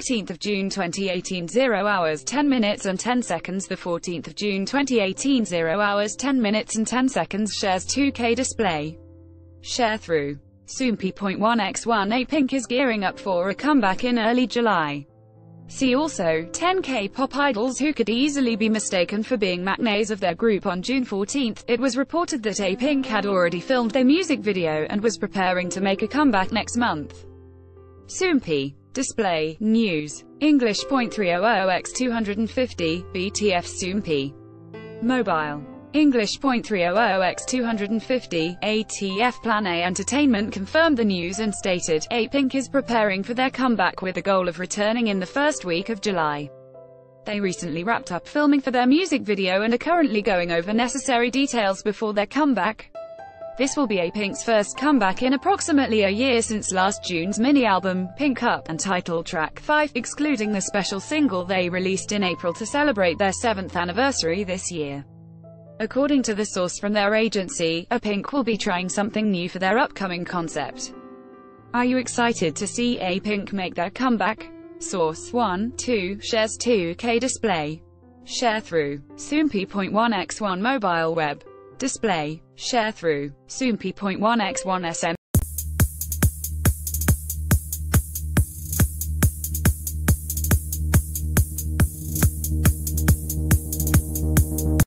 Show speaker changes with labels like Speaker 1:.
Speaker 1: 13th of June 2018 0 hours 10 minutes and 10 seconds the 14th of June 2018 0 hours 10 minutes and 10 seconds shares 2k display Sharethrough Soompi.1x1A Pink is gearing up for a comeback in early July. See also, 10k pop idols who could easily be mistaken for being maknaes of their group on June 14. It was reported that Apink had already filmed their music video and was preparing to make a comeback next month. Soompi. Display. News. English .300x250, BTF Soompi. Mobile. English .300x250, ATF Plan A Entertainment confirmed the news and stated, Apink is preparing for their comeback with the goal of returning in the first week of July. They recently wrapped up filming for their music video and are currently going over necessary details before their comeback. This will be Apink's first comeback in approximately a year since last June's mini-album, Pink Up, and title track 5, excluding the special single they released in April to celebrate their 7th anniversary this year. According to the source from their agency, Apink will be trying something new for their upcoming concept. Are you excited to see Apink make their comeback? Source 1, 2, shares 2K display. Sharethrough. Soompi.1x1 mobile web. Display. Sharethrough. Soompi.1x1 SM